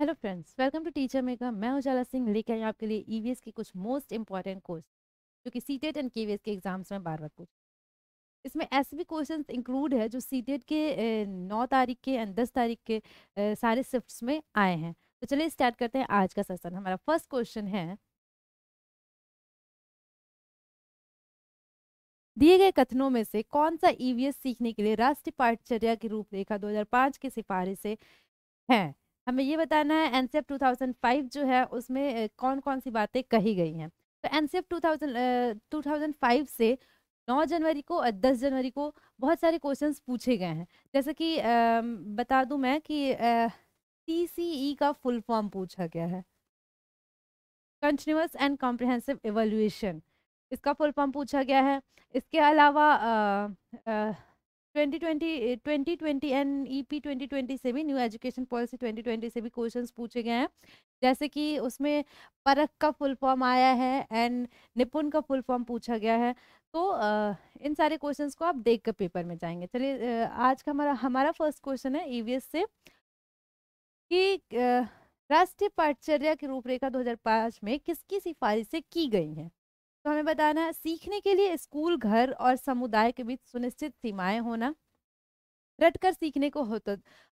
Hello friends welcome to teacher mega मैं उजाला सिंह लेकर आई आपके लिए ईवीएस की कुछ मोस्ट इंपॉर्टेंट कोर्स जो कि सीटेट एंड केवीएस के एग्ज़ाम्स में बार बार पूछ इसमें ऐसे भी क्वेश्चन इंक्लूड है जो सीटेट के नौ तारीख के एंड दस तारीख के सारे शिफ्ट में आए हैं। तो चलिए स्टार्ट करते हैं आज का सेशन हमारा फ़र्स्ट क्वेश्चन है, दिए गए कथनों में से कौन सा ईवीएस सीखने के लिए राष्ट्रीय पाठचर्या की रूपरेखा 2005 की सिफारिश से है? हमें ये बताना है एनसीएफ 2005 जो है उसमें कौन कौन सी बातें कही गई हैं? तो एनसीएफ 2000 2005 से 9 जनवरी को और 10 जनवरी को बहुत सारे क्वेश्चंस पूछे गए हैं। जैसे कि बता दूँ मैं कि टीसीई का फुल फॉर्म पूछा गया है। कंटिन्यूस एंड कॉम्प्रिहेंसिव एवोल्यूशन इसका फुल फॉर्म पूछा गया है। इसके अलावा आ, आ, 2020 2020 एंड ईपी 2020 से भी न्यू एजुकेशन पॉलिसी 2020 से भी क्वेश्चंस पूछे गए हैं। जैसे कि उसमें परख का फुल फॉर्म आया है एंड निपुण का फुल फॉर्म पूछा गया है। तो आ, इन सारे क्वेश्चंस को आप देख कर पेपर में जाएँगे। चलिए आज का हमारा हमारा फ़र्स्ट क्वेश्चन है ईवीएस से। कि राष्ट्रीय पाठचर्या की रूपरेखा 2005 में किसकी सिफारिशें की गई हैं? तो हमें बताना है सीखने के लिए स्कूल घर और समुदाय के बीच सुनिश्चित सीमाएँ होना रटकर सीखने को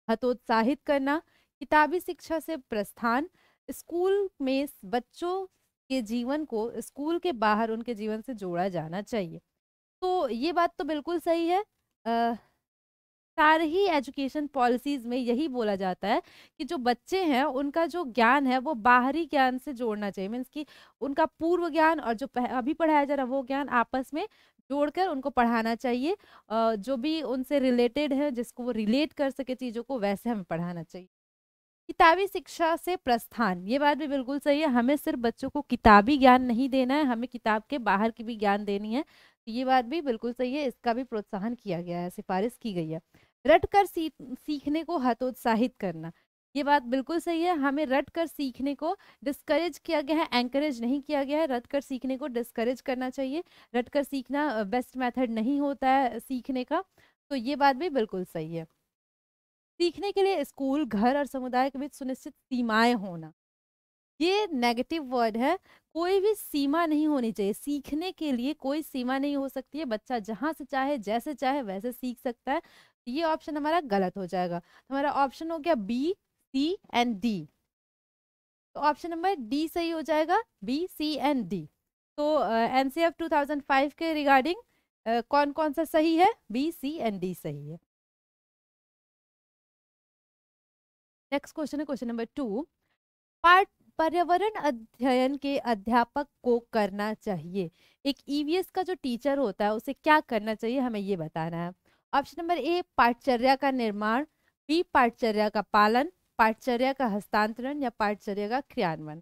हतोत्साहित करना किताबी शिक्षा से प्रस्थान स्कूल में बच्चों के जीवन को स्कूल के बाहर उनके जीवन से जोड़ा जाना चाहिए। तो ये बात तो बिल्कुल सही है। आ, सारे ही एजुकेशन पॉलिसीज़ में यही बोला जाता है कि जो बच्चे हैं, उनका जो ज्ञान है, वो बाहरी ज्ञान से जोड़ना चाहिए। मीन्स कि उनका पूर्व ज्ञान और जो अभी पढ़ाया जा रहा है, वो ज्ञान आपस में जोड़कर उनको पढ़ाना चाहिए। जो भी उनसे रिलेटेड है, जिसको वो रिलेट कर सके चीज़ों को, वैसे हमें पढ़ाना चाहिए। किताबी शिक्षा से प्रस्थान, ये बात भी बिल्कुल सही है। हमें सिर्फ़ बच्चों को किताबी ज्ञान नहीं देना है, हमें किताब के बाहर की भी ज्ञान देनी है। ये बात भी बिल्कुल सही है, इसका भी प्रोत्साहन किया गया है, सिफारिश की गई है। रट कर सीखने को हतोत्साहित करना, ये बात बिल्कुल सही है, हमें रट कर सीखने को डिस्करेज किया गया है एंकरेज नहीं किया गया है रट कर सीखने को डिस्करेज करना चाहिए। रट कर सीखना बेस्ट मेथड नहीं होता है सीखने का तो ये बात भी बिल्कुल सही है। सीखने के लिए स्कूल, घर और समुदाय के बीच सुनिश्चित सीमाएँ होना ये नेगेटिव वर्ड है कोई भी सीमा नहीं होनी चाहिए। सीखने के लिए कोई सीमा नहीं हो सकती है। बच्चा जहाँ से चाहे जैसे चाहे वैसे सीख सकता है। ये ऑप्शन हमारा गलत हो जाएगा। तो हमारा ऑप्शन हो गया बी सी एंड डी। तो ऑप्शन नंबर डी सही हो जाएगा बी सी एंड डी। तो N C F two thousand five के रिगार्डिंग uh, कौन कौन सा सही है? बी सी एंड डी सही है। नेक्स्ट क्वेश्चन है क्वेश्चन नंबर टू। पार्ट पर्यावरण अध्ययन के अध्यापक को करना चाहिए। एक ईवीएस का जो टीचर होता है, उसे क्या करना चाहिए, हमें ये बताना है। ऑप्शन नंबर ए, पाठचर्या का निर्माण, बी, पाठचर्या का पालन, पाठचर्या का हस्तांतरण या पाठचर्या का क्रियान्वयन।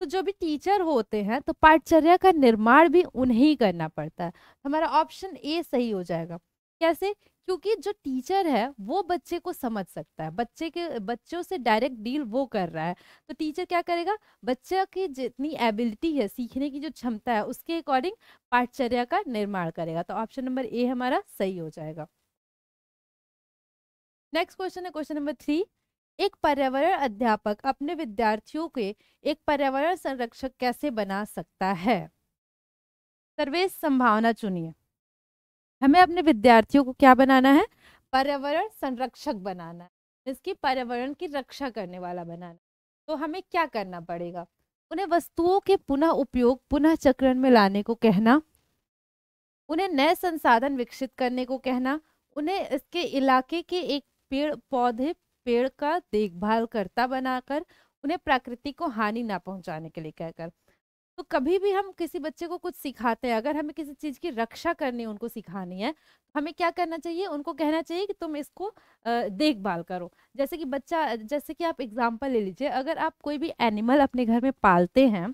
तो जो भी टीचर होते हैं तो पाठचर्या का निर्माण भी उन्हें ही करना पड़ता है। हमारा ऑप्शन ए सही हो जाएगा। कैसे? क्योंकि जो टीचर है, वो बच्चे को समझ सकता है। बच्चे के, बच्चों से डायरेक्ट डील वो कर रहा है। तो टीचर क्या करेगा? बच्चे की जितनी एबिलिटी है, सीखने की जो क्षमता है, उसके अकॉर्डिंग पाठचर्या का निर्माण करेगा। तो ऑप्शन नंबर ए हमारा सही हो जाएगा। नेक्स्ट क्वेश्चन है, क्वेश्चन नंबर थ्री। एक पर्यावरण अध्यापक अपने विद्यार्थियों के एक पर्यावरण संरक्षक कैसे बना सकता है? सर्वेश संभावना चुनिए। हमें अपने विद्यार्थियों को क्या बनाना है? पर्यावरण संरक्षक बनाना है। इसकी पर्यावरण की रक्षा करने वाला बनाना तो हमें क्या करना पड़ेगा? उन्हें वस्तुओं के पुनः उपयोग, पुनः चक्रण में लाने को कहना, उन्हें नए संसाधन विकसित करने को कहना, उन्हें इसके इलाके के एक पेड़, पौधे, पेड़ का देखभाल करता बनाकर, उन्हें प्रकृति को हानि ना पहुँचाने के लिए कहकर। तो कभी भी हम किसी बच्चे को कुछ सिखाते हैं, अगर हमें किसी चीज़ की रक्षा करनी उनको सिखानी है तो हमें क्या करना चाहिए? उनको कहना चाहिए कि तुम इसको देखभाल करो। जैसे कि बच्चा, जैसे कि आप एग्ज़ाम्पल ले लीजिए, अगर आप कोई भी एनिमल अपने घर में पालते हैं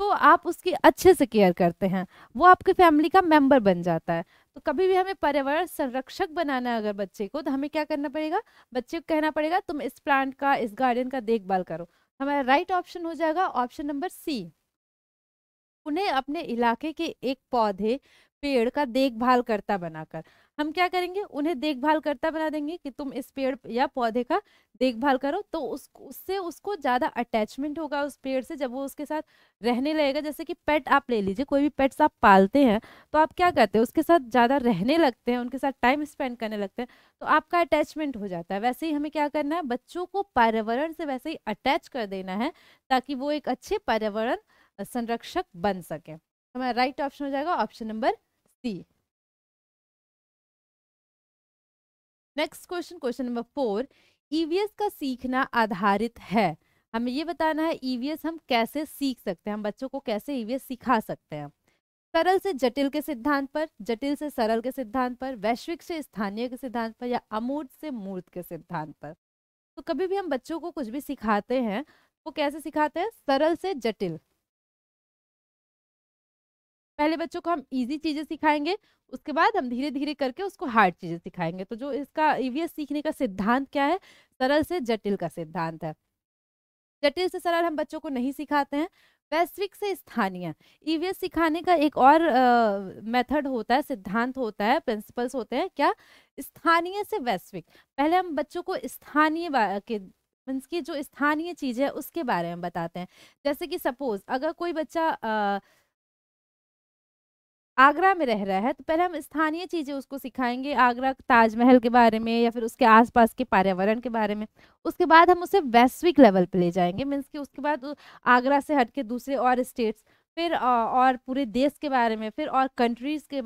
तो आप उसकी अच्छे से केयर करते हैं, वो आपके फैमिली का मेंबर बन जाता है। तो कभी भी हमें पर्यावरण संरक्षक बनाना है अगर बच्चे को तो हमें क्या करना पड़ेगा? बच्चे को कहना पड़ेगा, तुम इस प्लांट का, इस गार्डन का देखभाल करो। हमारा राइट ऑप्शन हो जाएगा ऑप्शन नंबर सी। उन्हें अपने इलाके के एक पौधे, पेड़ का देखभाल करता बनाकर। हम क्या करेंगे? उन्हें देखभाल करता बना देंगे कि तुम इस पेड़ या पौधे का देखभाल करो तो उस, उससे उसको ज़्यादा अटैचमेंट होगा उस पेड़ से, जब वो उसके साथ रहने लगेगा। जैसे कि पेट आप ले लीजिए, कोई भी पेट्स आप पालते हैं तो आप क्या करते हैं? उसके साथ ज़्यादा रहने लगते हैं, उनके साथ टाइम स्पेंड करने लगते हैं तो आपका अटैचमेंट हो जाता है। वैसे ही हमें क्या करना है? बच्चों को पर्यावरण से वैसे ही अटैच कर देना है, ताकि वो एक अच्छे पर्यावरण संरक्षक बन सके। हमारा राइट ऑप्शन हो जाएगा option number C next question question number four EVS का सीखना आधारित है। हमें ये बताना है ईवीएस हम कैसे सीख सकते हैं? हम बच्चों को कैसे ईवीएस सिखा सकते हैं? सरल से, जटिल के सिद्धांत पर, जटिल से, सरल के सिद्धांत पर, वैश्विक से, स्थानीय के सिद्धांत पर या अमूर्त से, मूर्त के सिद्धांत पर। तो कभी भी हम बच्चों को कुछ भी सिखाते हैं, वो कैसे सिखाते हैं? सरल से, जटिल। पहले बच्चों को हम इजी चीज़ें सिखाएँगे उसके बाद हम धीरे धीरे करके उसको हार्ड चीज़ें सिखाएँगे। तो जो इसका ईवीएस सीखने का सिद्धांत क्या है? सरल से जटिल का सिद्धांत है। जटिल से सरल हम बच्चों को नहीं सिखाते हैं वैश्विक से स्थानीय। ईवीएस सिखाने का एक और मेथड होता है सिद्धांत होता है प्रिंसिपल्स होते हैं क्या? स्थानीय से वैश्विक। पहले हम बच्चों को स्थानीय के मीन्स की जो स्थानीय चीज़ है उसके बारे में बताते हैं। जैसे कि सपोज़ अगर कोई बच्चा आ, आगरा में रह रहा है तो पहले हम स्थानीय चीज़ें उसको सिखाएँगे, आगरा ताजमहल के बारे में या फिर उसके आसपास के पर्यावरण के बारे में। उसके बाद हम उसे वैश्विक लेवल पे ले जाएँगे, मीन्स कि उसके बाद आगरा से हट के दूसरे और स्टेट्स, फिर और पूरे देश के बारे में, फिर और कंट्रीज़ के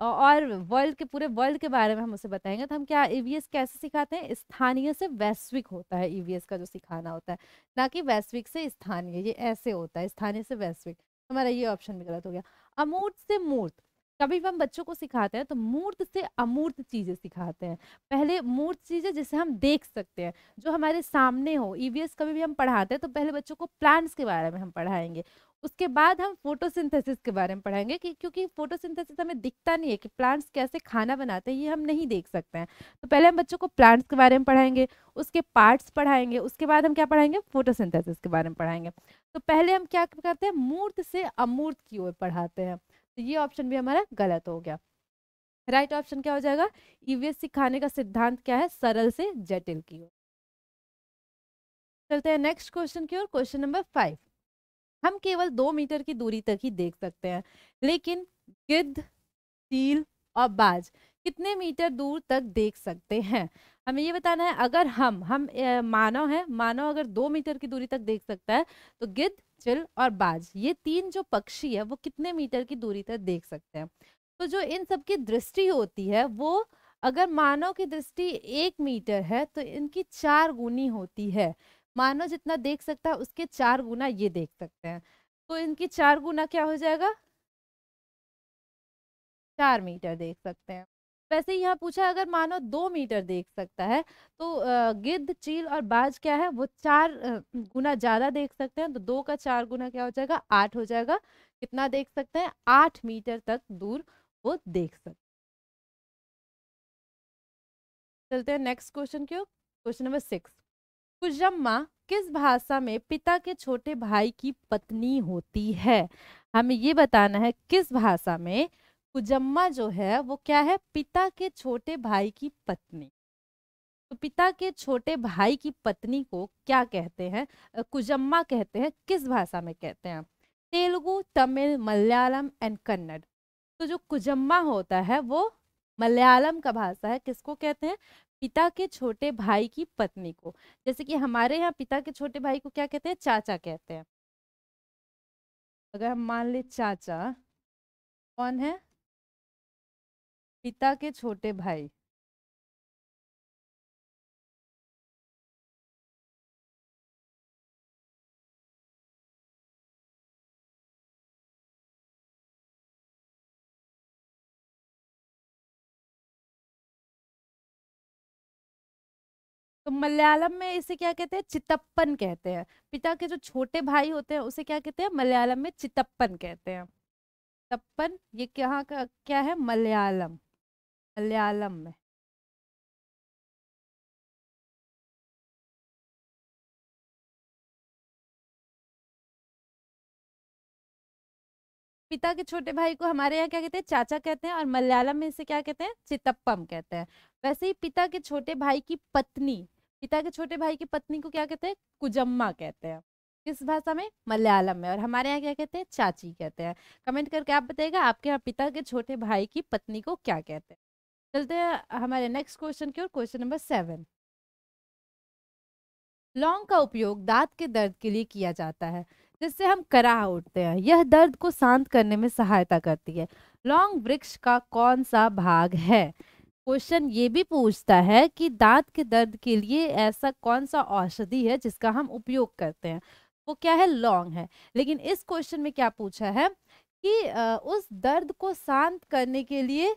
और वर्ल्ड के, पूरे वर्ल्ड के बारे में हम उसे बताएँगे। तो हम क्या ईवीएस कैसे सिखाते हैं? स्थानीय से वैश्विक होता है ईवीएस का जो सिखाना होता है, ना कि वैश्विक से स्थानीय, ये ऐसे होता है, स्थानीय से वैश्विक। हमारा ये ऑप्शन भी गलत हो गया। अमूर्त से मूर्त। कभी भी हम बच्चों को सिखाते हैं तो मूर्त से अमूर्त चीज़ें सिखाते हैं। पहले मूर्त चीज़ें जिसे हम देख सकते हैं, जो हमारे सामने हो। ईवीएस कभी भी हम पढ़ाते हैं तो पहले बच्चों को प्लांट्स के बारे में हम पढ़ाएँगे। उसके बाद हम फोटोसिंथेसिस के बारे में पढ़ाएँगे कि क्योंकि फोटोसिंथेसिस हमें दिखता नहीं है कि प्लांट्स कैसे खाना बनाते हैं, ये हम नहीं देख सकते हैं। तो पहले हम बच्चों को प्लांट्स के बारे में पढ़ाएँगे, उसके पार्ट्स पढ़ाएँगे, उसके बाद हम क्या पढ़ाएँगे? फोटोसिंथेसिस के बारे में पढ़ाएँगे। तो पहले हम क्या करते हैं? मूर्त से अमूर्त की ओर पढ़ाते हैं। तो ये ऑप्शन भी हमारा गलत हो गया। राइट right ऑप्शन क्या हो जाएगा? ईवीएस सिखाने का सिद्धांत क्या है? सरल से जटिल की ओर। चलते हैं नेक्स्ट क्वेश्चन की ओर क्वेश्चन नंबर फाइव हम केवल दो मीटर की दूरी तक ही देख सकते हैं, लेकिन गिद्ध चील और बाज कितने मीटर दूर तक देख सकते हैं? हमें ये बताना है, अगर हम हम मानव है, मानव अगर दो मीटर की दूरी तक देख सकता है तो गिद्ध चिल और बाज, ये तीन जो पक्षी है, वो कितने मीटर की दूरी तक देख सकते हैं? तो जो इन सब की दृष्टि होती है, वो अगर मानव की दृष्टि एक मीटर है तो इनकी चार गुनी होती है। मानव जितना देख सकता है, उसके चार गुना ये देख सकते हैं। तो इनकी चार गुना क्या हो जाएगा? चार मीटर देख सकते हैं। वैसे यहाँ पूछा अगर मानो दो मीटर देख सकता है तो गिद्ध, चील और बाज क्या है? वो चार गुना ज़्यादा देख सकते हैं तो दो का चार गुना क्या हो जाएगा? आठ हो जाएगा। कितना देख सकते हैं? आठ मीटर तक दूर वो देख सकते चलते हैं नेक्स्ट क्वेश्चन क्यों क्वेश्चन नंबर सिक्स कुजम्मा किस भाषा में पिता के छोटे भाई की पत्नी होती है? हमें ये बताना है, किस भाषा में कुजम्मा जो है, वो क्या है? पिता के छोटे भाई की पत्नी। तो पिता के छोटे भाई की पत्नी को क्या कहते हैं? कुजम्मा कहते हैं, किस भाषा में कहते हैं तेलुगु, तमिल, मलयालम एंड कन्नड़। तो जो कुजम्मा होता है, वो मलयालम का भाषा है। किसको कहते हैं? पिता के छोटे भाई की पत्नी को। जैसे कि हमारे यहाँ पिता के छोटे भाई को क्या कहते हैं? चाचा कहते हैं। अगर हम मान ले चाचा, कौन है? पिता के छोटे भाई। तो मलयालम में इसे क्या कहते हैं? चितप्पन कहते हैं। पिता के जो छोटे भाई होते हैं, उसे क्या कहते हैं? मलयालम में चितप्पन कहते हैं। चितप्पन, ये कहाँ का, क्या है? मलयालम। मलयालम में। पिता के छोटे भाई को हमारे यहाँ क्या कहते हैं, चाचा कहते हैं और मलयालम में इसे क्या कहते हैं, चितप्पम कहते हैं। वैसे ही पिता के छोटे भाई की पत्नी, पिता के छोटे भाई की पत्नी को क्या कहते हैं, कुजम्मा कहते हैं। किस भाषा में? मलयालम में। और हमारे यहाँ क्या कहते हैं, चाची कहते हैं। कमेंट करके आप बताइएगा आपके यहाँ पिता के छोटे भाई की पत्नी को क्या कहते हैं। चलते हैं हमारे नेक्स्ट क्वेश्चन की ओर क्वेश्चन नंबर सेवन लौंग का उपयोग दांत के दर्द के लिए किया जाता है, जिससे हम कराह उठते हैं। यह दर्द को शांत करने में सहायता करती है। लौंग वृक्ष का कौन सा भाग है? क्वेश्चन ये भी पूछता है कि दांत के दर्द के लिए ऐसा कौन सा औषधि है जिसका हम उपयोग करते हैं? वो क्या है? लौंग है। लेकिन इस क्वेश्चन में क्या पूछा है कि उस दर्द को शांत करने के लिए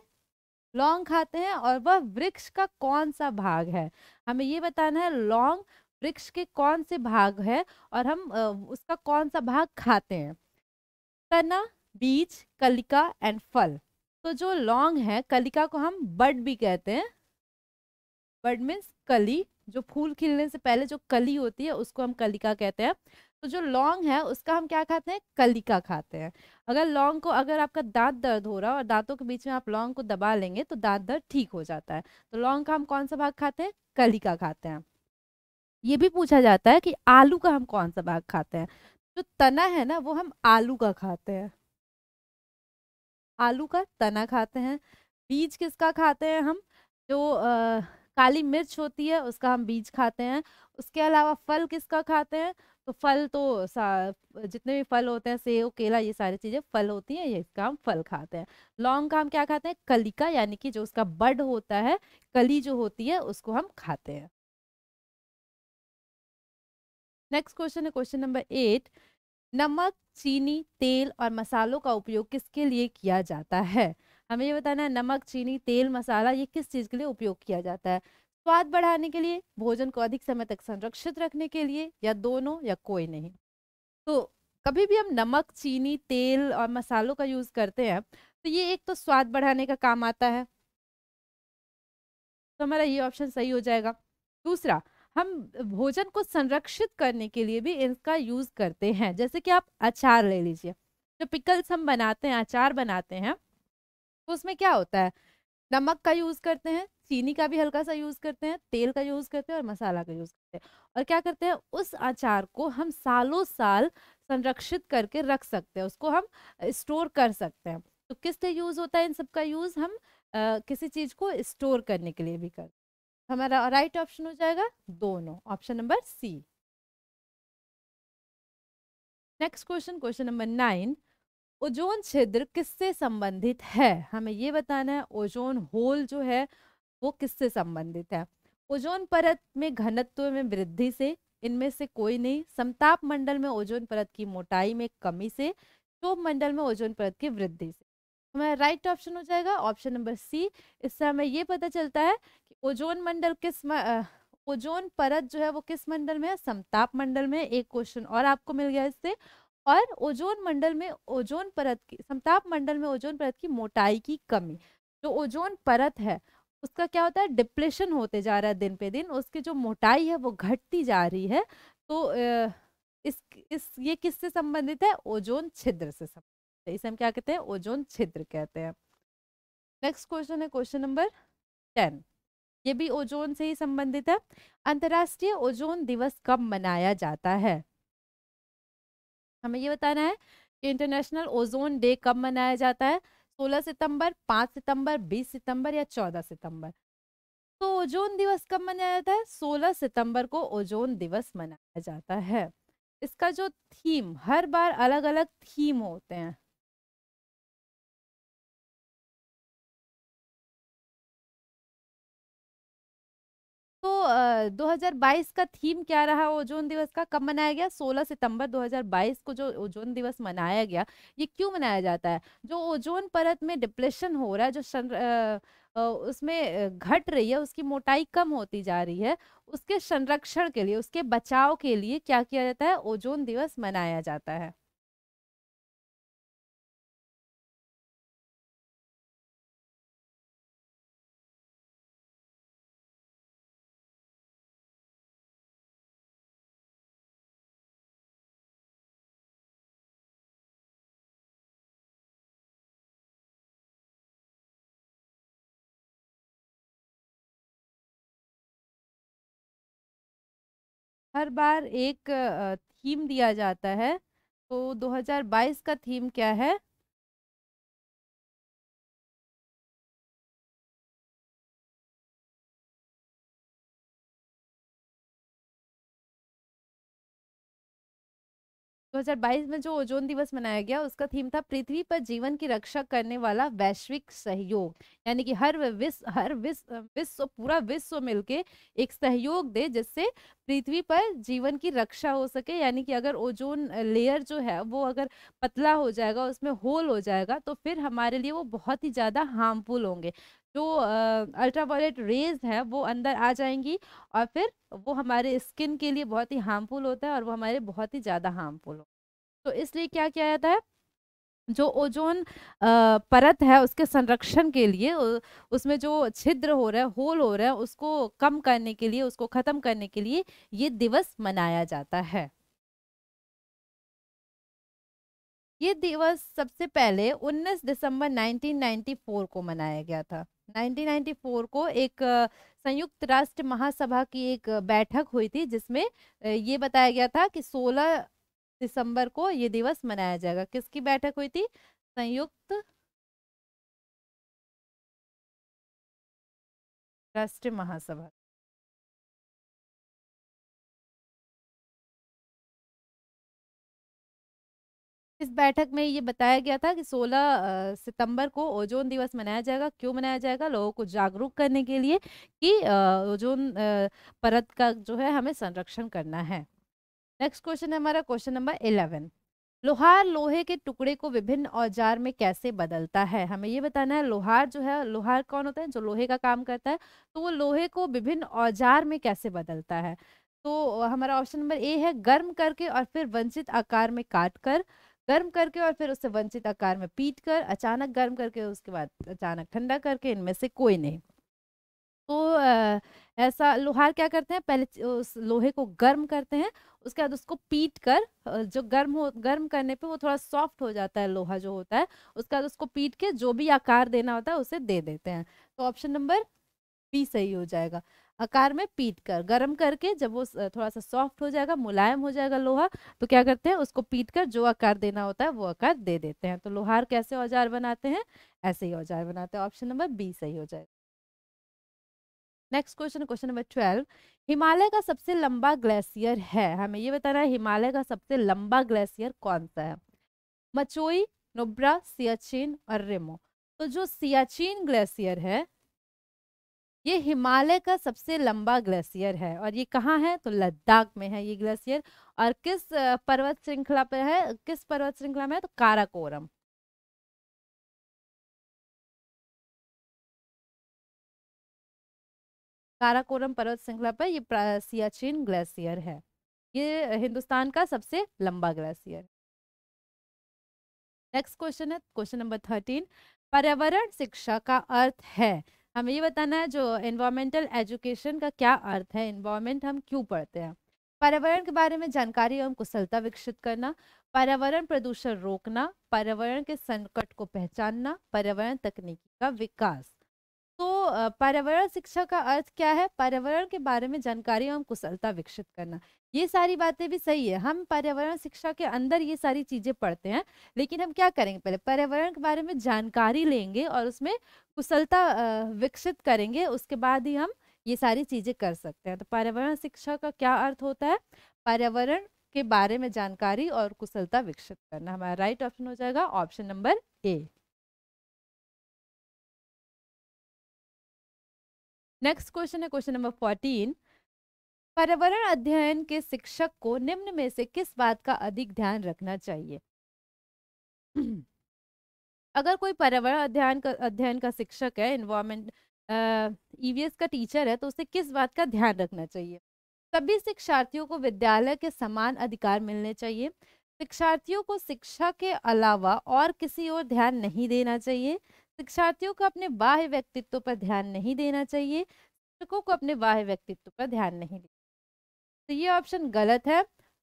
लौंग खाते हैं और वह वृक्ष का कौन सा भाग है? हमें ये बताना है, लौंग वृक्ष के कौन से भाग है और हम उसका कौन सा भाग खाते हैं? तना, बीज, कलिका एंड फल। तो जो लौंग है, कलिका को हम बड भी कहते हैं। बड मीन्स कली, जो फूल खिलने से पहले जो कली होती है, उसको हम कलिका कहते हैं। तो जो लौंग है उसका हम क्या खाते हैं? कलिका खाते हैं। अगर लौंग को अगर आपका दांत दर्द हो रहा है और दांतों के बीच में आप लौंग को दबा लेंगे तो दांत दर्द ठीक हो जाता है। तो लौंग का हम कौन सा भाग खाते हैं? कलिका खाते हैं। ये भी पूछा जाता है कि आलू का हम कौन सा भाग खाते हैं? जो तना है ना वो हम आलू का खाते हैं। आलू का तना खाते हैं। बीज किसका खाते हैं हम? जो आ, काली मिर्च होती है उसका हम बीज खाते हैं। उसके अलावा फल किसका खाते हैं? तो फल तो जितने भी फल होते हैं, सेव, केला, ये सारी चीज़ें फल होती हैं, ये इसका हम फल खाते हैं। लौंग का हम क्या खाते हैं? कलिका, यानी कि जो उसका बड होता है, कली जो होती है, उसको हम खाते हैं। नेक्स्ट क्वेश्चन है क्वेश्चन नंबर एट, नमक, चीनी, तेल और मसालों का उपयोग किसके लिए किया जाता है? हमें ये बताना है, नमक, चीनी, तेल, मसाला, ये किस चीज़ के लिए उपयोग किया जाता है? स्वाद बढ़ाने के लिए, भोजन को अधिक समय तक संरक्षित रखने के लिए, या दोनों या कोई नहीं। तो कभी भी हम नमक, चीनी, तेल और मसालों का यूज़ करते हैं तो ये एक तो स्वाद बढ़ाने का काम आता है। तो हमारा ये ऑप्शन सही हो जाएगा। दूसरा, हम भोजन को संरक्षित करने के लिए भी इसका यूज़ करते हैं। जैसे कि आप अचार ले लीजिए। जो पिकल्स हम बनाते हैं, अचार बनाते हैं तो उसमें क्या होता है? नमक का यूज़ करते हैं चीनी का भी हल्का सा यूज़ करते हैं तेल का यूज़ करते हैं और मसाला का यूज़ करते हैं। और क्या करते हैं उस अचार को हम सालों साल संरक्षित करके रख सकते हैं उसको हम स्टोर कर सकते हैं। तो किस लिए यूज़ होता है इन सब का यूज़? हम आ, किसी चीज़ को स्टोर करने के लिए भी कर हमारा राइट ऑप्शन हो जाएगा दोनों option number C. Next question question number nine ozone छिद्र किससे संबंधित है? हमें ये बताना है ओजोन होल जो है वो किससे संबंधित है? ओजोन परत में घनत्व में वृद्धि से, इनमें से कोई नहीं। समताप मंडल में ओजोन परत की मोटाई में कमी से शोभ मंडल में ओजोन परत की वृद्धि से। हमारा राइट ऑप्शन हो जाएगा ऑप्शन नंबर सी। इससे हमें ये पता चलता है कि ओजोन मंडल किस ओजोन परत जो है वो किस मंडल में है? समताप मंडल में। एक क्वेश्चन और आपको मिल गया इससे। और ओजोन मंडल में ओजोन परत की, समताप मंडल में ओजोन परत की मोटाई की कमी। जो ओजोन परत है उसका क्या होता है, डिप्रेशन होते जा रहा है दिन पे दिन, उसकी जो मोटाई है वो घटती जा रही है। तो इस इस, ये किससे संबंधित है? ओजोन छिद्र से संबंधित है। इसे हम क्या कहते हैं? ओजोन छिद्र कहते हैं। नेक्स्ट क्वेश्चन है क्वेश्चन नंबर टेन। ये भी ओजोन से ही संबंधित है। अंतरराष्ट्रीय ओजोन दिवस कब मनाया जाता है? हमें ये बताना है कि इंटरनेशनल ओजोन डे कब मनाया जाता है? 16 सितंबर, पाँच सितंबर 20 सितंबर या 14 सितंबर। तो ओजोन दिवस कब मनाया जाता है? 16 सितंबर को ओजोन दिवस मनाया जाता है। इसका जो थीम, हर बार अलग अलग थीम होते हैं। तो आ, 2022 का थीम क्या रहा? ओजोन दिवस का कब मनाया गया? 16 सितंबर 2022 को जो ओजोन दिवस मनाया गया ये क्यों मनाया जाता है? जो ओजोन परत में डिप्रेशन हो रहा है जो शन, आ, उसमें घट रही है उसकी मोटाई कम होती जा रही है उसके संरक्षण के लिए उसके बचाव के लिए क्या किया जाता है? ओजोन दिवस मनाया जाता है। हर बार एक थीम दिया जाता है। तो 2022 का थीम क्या है? 2022 में जो ओजोन दिवस मनाया गया, उसका थीम था पृथ्वी पर जीवन की रक्षा करने वाला वैश्विक सहयोग। यानी कि हर विश्व हर विश्व विश्व, पूरा विश्व मिलके एक सहयोग दे, जिससे पृथ्वी पर जीवन की रक्षा हो सके, यानी कि अगर ओजोन लेयर जो है वो अगर पतला हो जाएगा, उसमें होल हो जाएगा तो फिर हमारे लिए वो बहुत ही ज़्यादा हार्मफुल होंगे। जो अल्ट्रावायलेट रेज है वो अंदर आ जाएँगी और फिर वो हमारे स्किन के लिए बहुत ही हार्मफुल होता है और वो हमारे बहुत ही ज़्यादा हार्मफुल हो। तो इसलिए क्या किया जाता है? जो ओजोन परत है उसके संरक्षण के लिए उसमें जो छिद्र हो रहा है, होल हो रहा है, उसको कम करने के लिए, उसको खत्म करने के लिए ये दिवस मनाया जाता है। ये दिवस सबसे पहले 19 दिसंबर 1994 को मनाया गया था। 1994 को एक संयुक्त राष्ट्र महासभा की एक बैठक हुई थी, जिसमें ये बताया गया था कि 16 दिसंबर को ये दिवस मनाया जाएगा। किसकी बैठक हुई थी? संयुक्त राष्ट्रीय महासभा। इस बैठक में ये बताया गया था कि 16 सितंबर को ओजोन दिवस मनाया जाएगा। क्यों मनाया जाएगा? लोगों को जागरूक करने के लिए कि ओजोन परत का जो है हमें संरक्षण करना है। नेक्स्ट क्वेश्चन है हमारा क्वेश्चन नंबर इलेवन लोहार लोहे के टुकड़े को विभिन्न औज़ार में कैसे बदलता है? हमें ये बताना है, लोहार जो है, लोहार कौन होता है? जो लोहे का काम करता है तो वो लोहे को विभिन्न औज़ार में कैसे बदलता है? तो हमारा ऑप्शन नंबर ए है, गर्म करके और फिर वंचित आकार में काट कर गर्म करके और फिर उसे वंचित आकार में पीट कर अचानक गर्म करके, उसके बाद अचानक ठंडा करके, इनमें से कोई नहीं। तो ऐसा लोहार क्या करते हैं? पहले उस लोहे को गर्म करते हैं, उसके बाद उसको पीट कर जो गर्म हो, गर्म करने पे वो थोड़ा सॉफ्ट हो जाता है लोहा जो होता है, उसके बाद उसको पीट के जो भी आकार देना होता है उसे दे देते हैं। तो ऑप्शन नंबर बी सही हो जाएगा। आकार में पीट कर, गर्म करके जब वो थोड़ा सा सॉफ्ट हो जाएगा, मुलायम हो जाएगा लोहा तो क्या करते हैं? उसको पीट कर जो आकार देना होता है वो आकार दे देते हैं। तो लोहार कैसे औज़ार बनाते हैं? ऐसे ही औज़ार बनाते हैं। ऑप्शन नंबर बी सही हो जाएगा। Next question question number twelve. Himalaya का सबसे लंबा ग्लेशियर है। हमें ये बताना है, हिमालय का सबसे लंबा ग्लेशियर कौन सा है? मचोई, नुब्रा, सियाचिन और रेमो। तो जो सियाचिन ग्लेशियर है, ये हिमालय का सबसे लंबा ग्लेशियर है। और ये कहाँ है? तो लद्दाख में है ये ग्लेशियर। और किस पर्वत श्रृंखला पे है? किस पर्वत श्रृंखला में है? तो काराकोरम। काराकोरम पर्वत श्रृंखला पर ये सियाचिन ग्लेशियर है। ये हिंदुस्तान का सबसे लंबा ग्लेशियर। नेक्स्ट क्वेश्चन है, क्वेश्चन नंबर थर्टीन। पर्यावरण शिक्षा का अर्थ है। हमें ये बताना है जो एनवायरमेंटल एजुकेशन का क्या अर्थ है एनवायरमेंट हम क्यों पढ़ते हैं? पर्यावरण के बारे में जानकारी एवं कुशलता विकसित करना, पर्यावरण प्रदूषण रोकना, पर्यावरण के संकट को पहचानना, पर्यावरण तकनीकी का विकास। तो पर्यावरण शिक्षा का अर्थ क्या है? पर्यावरण के बारे में जानकारी एवं कुशलता विकसित करना। ये सारी बातें भी सही है। हम पर्यावरण शिक्षा के अंदर ये सारी चीज़ें पढ़ते हैं, लेकिन हम क्या करेंगे पहले? पर्यावरण के बारे में जानकारी लेंगे और उसमें कुशलता विकसित करेंगे, उसके बाद ही हम ये सारी चीज़ें कर सकते हैं। तो पर्यावरण शिक्षा का क्या अर्थ होता है? पर्यावरण के बारे में जानकारी और कुशलता विकसित करना। हमारा राइट ऑप्शन हो जाएगा option number A. Next question है क्वेश्चन नंबर फोर्टीन पर्यावरण अध्ययन के शिक्षक को निम्न में से किस बात का अधिक ध्यान रखना चाहिए? अगर कोई पर्यावरण अध्ययन का अध्ययन का शिक्षक है इन्वायरमेंट ईवीएस का टीचर है तो उसे किस बात का ध्यान रखना चाहिए? सभी शिक्षार्थियों को विद्यालय के समान अधिकार मिलने चाहिए। शिक्षार्थियों को शिक्षा के अलावा और किसी और ध्यान नहीं देना चाहिए। शिक्षार्थियों को अपने बाह्य व्यक्तित्व पर ध्यान नहीं देना चाहिए शिक्षकों को अपने बाह्य व्यक्तित्व पर ध्यान नहीं देना तो ये ऑप्शन गलत है।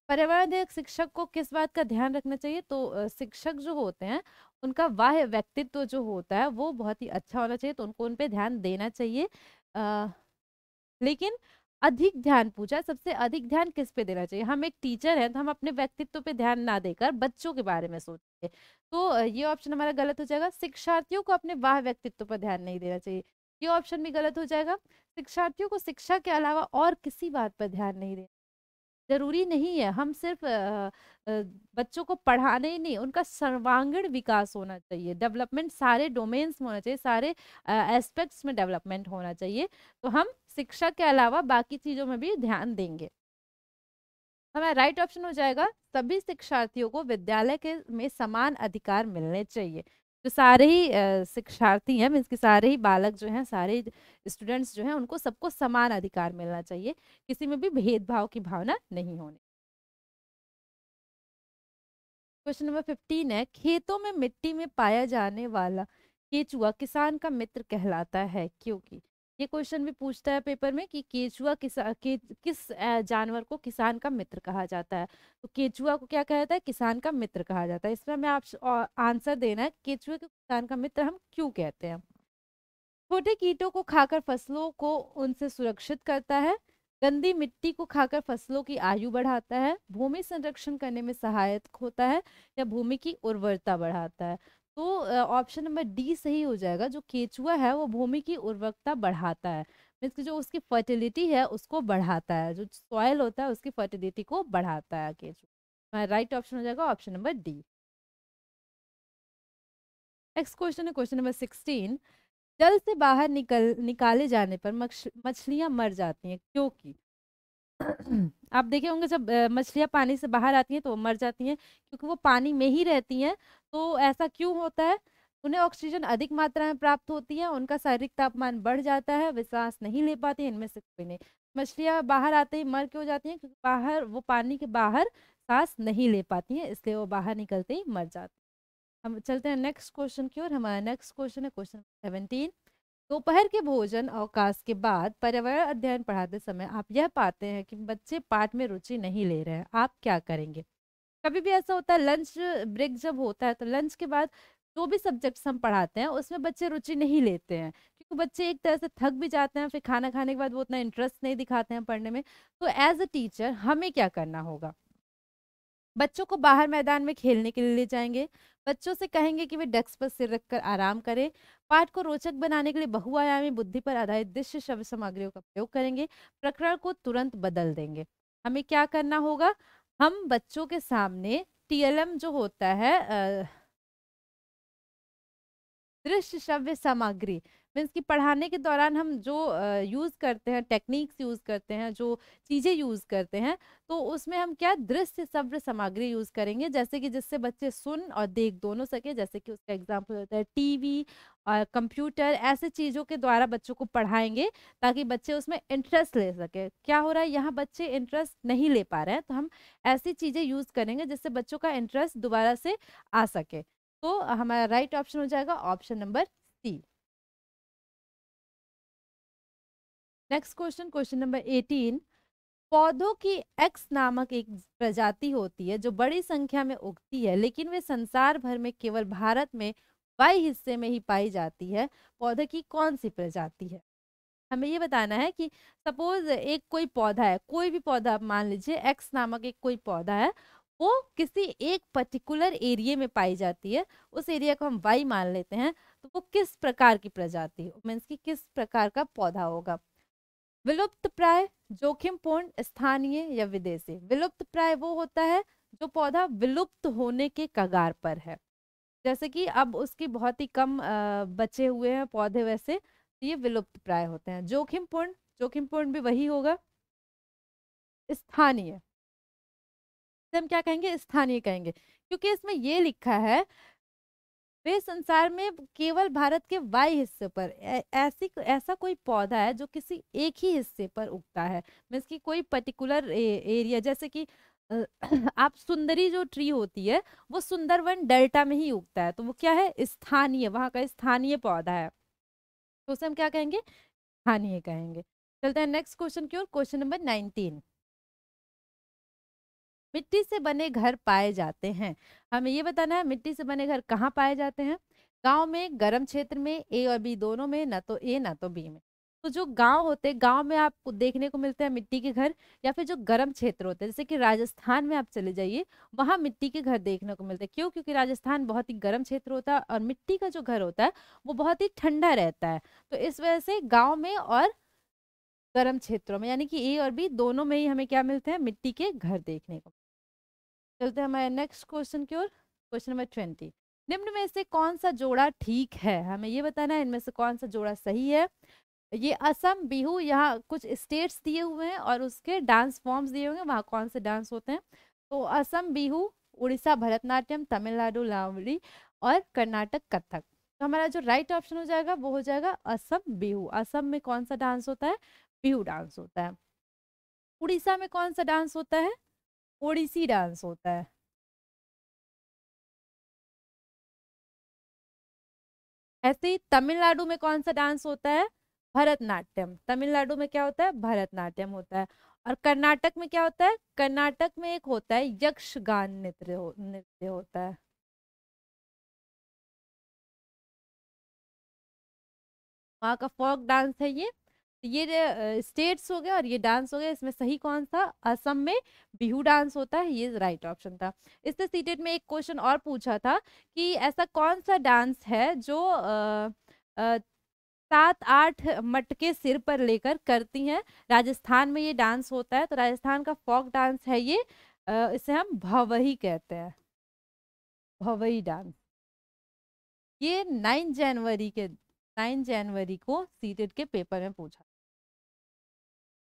पर्यावरण शिक्षक को किस बात का ध्यान रखना चाहिए? तो शिक्षक जो होते हैं उनका बाह्य व्यक्तित्व जो होता है वो बहुत ही अच्छा होना चाहिए तो उनको उन पर ध्यान देना चाहिए। आ, लेकिन अधिक ध्यान पूछा सबसे अधिक ध्यान किस पे देना चाहिए? हम एक टीचर हैं तो हम अपने व्यक्तित्व पे ध्यान ना देकर बच्चों के बारे में सोचेंगे। तो ये ऑप्शन हमारा गलत हो जाएगा। शिक्षार्थियों को अपने वाह व्यक्तित्व पर ध्यान नहीं देना चाहिए। ये ऑप्शन भी गलत हो जाएगा। शिक्षार्थियों को शिक्षा के अलावा और किसी बात पर ध्यान नहीं देना ज़रूरी नहीं है। हम सिर्फ़ बच्चों को पढ़ाने ही नहीं, उनका सर्वांगीण विकास होना चाहिए। डेवलपमेंट सारे डोमेन्स में होना चाहिए, सारे एस्पेक्ट्स में डेवलपमेंट होना चाहिए। तो हम शिक्षा के अलावा बाकी चीज़ों में भी ध्यान देंगे। हमारा राइट ऑप्शन हो जाएगा, सभी शिक्षार्थियों को विद्यालय के में समान अधिकार मिलने चाहिए। जो सारे ही शिक्षार्थी हैं, मीन्स कि सारे ही बालक जो हैं, सारे स्टूडेंट्स जो हैं, उनको सबको समान अधिकार मिलना चाहिए। किसी में भी भेदभाव की भावना नहीं होनी। क्वेश्चन नंबर फिफ्टीन है, खेतों में मिट्टी में पाया जाने वाला केचुआ किसान का मित्र कहलाता है, क्योंकि? ये क्वेश्चन भी पूछता है पेपर में कि केचुआ किस के, किस जानवर को किसान का मित्र कहा जाता है? तो केचुआ को क्या कहा जाता है? किसान का मित्र कहा जाता है। इसमें हमें आप आंसर देना है केचुए को किसान का मित्र हम क्यों कहते हैं? छोटे कीटों को खाकर फ़सलों को उनसे सुरक्षित करता है गंदी मिट्टी को खाकर फ़सलों की आयु बढ़ाता है भूमि संरक्षण करने में सहायक होता है या भूमि की उर्वरता बढ़ाता है। तो ऑप्शन नंबर डी सही हो जाएगा, जो केचुआ है, वो भूमि की उर्वरकता बढ़ाता है। मीन्स जो उसकी फर्टिलिटी है, उसको बढ़ाता है, जो सॉयल होता है, उसकी फर्टिलिटी को बढ़ाता है केचुआ। राइट ऑप्शन हो जाएगा option number D next question है क्वेश्चन नंबर सिक्सटीन जल से बाहर निकल, निकाले जाने पर मछलियाँ मर जाती हैं, क्योंकि? आप देखे होंगे जब मछलियाँ पानी से बाहर आती हैं तो मर जाती हैं, क्योंकि वो पानी में ही रहती हैं। तो ऐसा क्यों होता है? उन्हें ऑक्सीजन अधिक मात्रा में प्राप्त होती है, उनका शारीरिक तापमान बढ़ जाता है, वे सांस नहीं ले पाती हैं इनमें से कोई नहीं। मछलियाँ बाहर आते ही मर क्यों जाती हैं? क्योंकि बाहर, वो पानी के बाहर सांस नहीं ले पाती हैं, इसलिए वो बाहर निकलते ही मर जाती हम चलते हैं नेक्स्ट क्वेश्चन की ओर, हमारा नेक्स्ट क्वेश्चन है क्वेश्चन सेवनटीन। दोपहर के भोजन अवकाश के बाद पर्यावरण अध्ययन पढ़ाते समय आप यह पाते हैं कि बच्चे पाठ में रुचि नहीं ले रहे हैं। आप क्या करेंगे? कभी भी ऐसा होता है, लंच ब्रेक जब होता है तो लंच के बाद जो भी सब्जेक्ट्स हम पढ़ाते हैं, उसमें बच्चे रुचि नहीं लेते हैं। क्योंकि बच्चे एक तरह से थक भी जाते हैं, फिर खाना खाने के बाद वो उतना इंटरेस्ट नहीं दिखाते हैं पढ़ने में। तो एज अ टीचर हमें क्या करना होगा? बच्चों को बाहर मैदान में खेलने के लिए ले जाएँगे। बच्चों से कहेंगे कि वे डेस्क पर सिर रखकर आराम करें। पाठ को रोचक बनाने के लिए बहुआयामी बुद्धि पर आधारित दृश्य शब्द सामग्रियों का प्रयोग करेंगे। प्रकरण को तुरंत बदल देंगे। हमें क्या करना होगा? हम बच्चों के सामने टीएलएम जो होता है दृश्य श्रव्य सामग्री मीन्स कि पढ़ाने के दौरान हम जो यूज़ करते हैं, टेक्निक्स यूज़ करते हैं, जो चीज़ें यूज़ करते हैं तो उसमें हम क्या दृश्य सब्र सामग्री यूज़ करेंगे, जैसे कि जिससे बच्चे सुन और देख दोनों सके, जैसे कि उसका एग्ज़ाम्पल होता है टीवी और कंप्यूटर, ऐसे चीज़ों के द्वारा बच्चों को पढ़ाएँगे, ताकि बच्चे उसमें इंटरेस्ट ले सके। क्या हो रहा है, यहाँ बच्चे इंटरेस्ट नहीं ले पा रहे हैं तो हम ऐसी चीज़ें यूज़ करेंगे, जिससे बच्चों का इंटरेस्ट दोबारा से आ सके। तो हमारा राइट ऑप्शन हो जाएगा option number C. Next question question number eighteen पौधों की एक्स नामक एक प्रजाति होती है जो बड़ी संख्या में उगती है, लेकिन वे संसार भर में केवल भारत में वाई हिस्से में ही पाई जाती है। पौधे की कौन सी प्रजाति है? हमें ये बताना है कि सपोज़ एक कोई पौधा है, कोई भी पौधा आप मान लीजिए एक्स नामक एक कोई पौधा है, वो किसी एक पर्टिकुलर एरिया में पाई जाती है। उस एरिया को हम वाई मान लेते हैं तो वो किस प्रकार की प्रजाति मीन्स की किस प्रकार का पौधा होगा? विलुप्त प्राय जोखिम पूर्ण स्थानीय या विदेशी। विलुप्त प्राय वो होता है जो पौधा विलुप्त होने के कगार पर है। जैसे कि अब उसकी बहुत ही कम बचे हुए हैं पौधे वैसे तो ये विलुप्त प्राय होते हैं। जोखिम पूर्ण जोखिम पूर्ण भी वही होगा। स्थानीय। हम क्या कहेंगे? स्थानीय कहेंगे। क्योंकि इसमें ये लिखा है वे संसार में केवल भारत के वाई हिस्से पर ऐसी ऐसा कोई पौधा है जो किसी एक ही हिस्से पर उगता है? मीन्स की कोई पर्टिकुलर एरिया जैसे कि आप सुंदरी जो ट्री होती है, वो सुंदरवन डेल्टा में ही उगता है तो वो क्या है? स्थानीय, वहाँ का स्थानीय पौधा है। तो उसे हम क्या कहेंगे? स्थानीय कहेंगे। चलते हैं नेक्स्ट क्वेश्चन की ओर क्वेश्चन नंबर नाइनटीन मिट्टी से बने घर पाए जाते हैं। हमें ये बताना है, मिट्टी से बने घर कहाँ पाए जाते हैं? गाँव में, गर्म क्षेत्र में, ए और बी दोनों में, ना तो ए, ना तो बी में। तो जो गाँव होते हैं, गाँव में आपको देखने को मिलते हैं मिट्टी के घर या फिर जो गर्म क्षेत्र होते हैं, जैसे कि राजस्थान में आप चले जाइए, वहाँ मिट्टी के घर देखने को मिलते हैं। क्यों? क्योंकि राजस्थान बहुत ही गर्म क्षेत्र होता है और मिट्टी का जो घर होता है, वो बहुत ही ठंडा रहता है। तो इस वजह से गाँव में और गर्म क्षेत्रों में, यानी कि ए और बी दोनों में ही हमें क्या मिलते हैं? मिट्टी के घर देखने को। चलते हैं हमारे नेक्स्ट क्वेश्चन की ओर क्वेश्चन नंबर ट्वेंटी निम्न में से कौन सा जोड़ा ठीक है? हमें ये बताना है, इनमें से कौन सा जोड़ा सही है? ये असम, बिहू, यहाँ कुछ स्टेट्स दिए हुए हैं और उसके डांस फॉर्म्स दिए हुए हैं। वहाँ कौन से डांस होते हैं? तो असम, बिहू, उड़ीसा, भरतनाट्यम, तमिलनाडु लावड़ी और कर्नाटक, कथक। तो हमारा जो राइट ऑप्शन हो जाएगा, वो हो जाएगा असम, बिहू। असम में कौन सा डांस होता है? बिहू डांस होता है। उड़ीसा में कौन सा डांस होता है? ओडिसी डांस होता है। ऐसे ही तमिलनाडु में कौन सा डांस होता है? भरतनाट्यम। तमिलनाडु में क्या होता है? भरतनाट्यम होता है। और कर्नाटक में क्या होता है? कर्नाटक में एक होता है यक्षगान नृत्य हो, नृत्य होता है। वहाँ का फोक डांस है ये। ये स्टेट्स हो गया और ये डांस हो गया, इसमें सही कौन सा असम में बिहू डांस होता है, ये राइट ऑप्शन था। इससे सीटेड में एक क्वेश्चन और पूछा था कि ऐसा कौन सा डांस है जो सात आठ मटके सिर पर लेकर करती हैं? राजस्थान में ये डांस होता है तो राजस्थान का फोक डांस है ये इसे हम भवही कहते हैं। भवही डांस। ये नाइन जनवरी के, नाइन जनवरी को सीटेड के पेपर में पूछा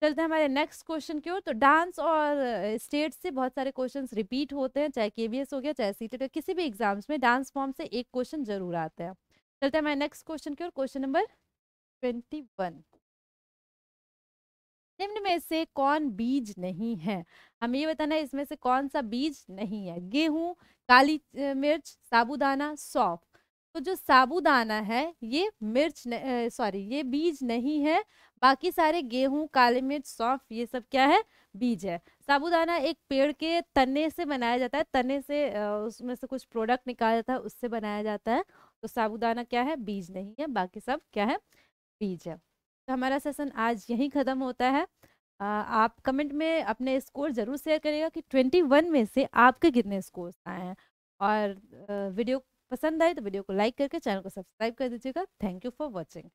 चलते हैं हमारे नेक्स्ट क्वेश्चन की ओर। तो डांस और स्टेट से बहुत सारे क्वेश्चंस रिपीट होते हैं, चाहे केबीएस हो गया, चाहे सीटेट किसी भी एग्ज़ाम्स में डांस फॉर्म से एक क्वेश्चन ज़रूर आता है। चलते हैं हमारे नेक्स्ट क्वेश्चन की ओर। क्वेश्चन नंबर ट्वेंटी वन निम्न में से कौन बीज नहीं है? हमें ये बताना है, इसमें से कौन सा बीज नहीं है? गेहूँ, काली मिर्च, साबुदाना, सौफ। तो जो साबुदाना है, ये मिर्च सॉरी ये बीज नहीं है बाकी सारे गेहूँ काले मिर्च सौंफ ये सब क्या है? बीज है। साबुदाना एक पेड़ के तने से बनाया जाता है। तने से उसमें से कुछ प्रोडक्ट निकाला जाता है उससे बनाया जाता है। तो साबुदाना क्या है? बीज नहीं है। बाकी सब क्या है? बीज है। तो हमारा सेशन आज यही ख़त्म होता है। आ, आप कमेंट में अपने स्कोर ज़रूर शेयर करिएगा कि 21 में से आपके कितने स्कोर्स आए हैं। और वीडियो पसंद आए तो वीडियो को लाइक करके चैनल को सब्सक्राइब कर दीजिएगा। Thank you for watching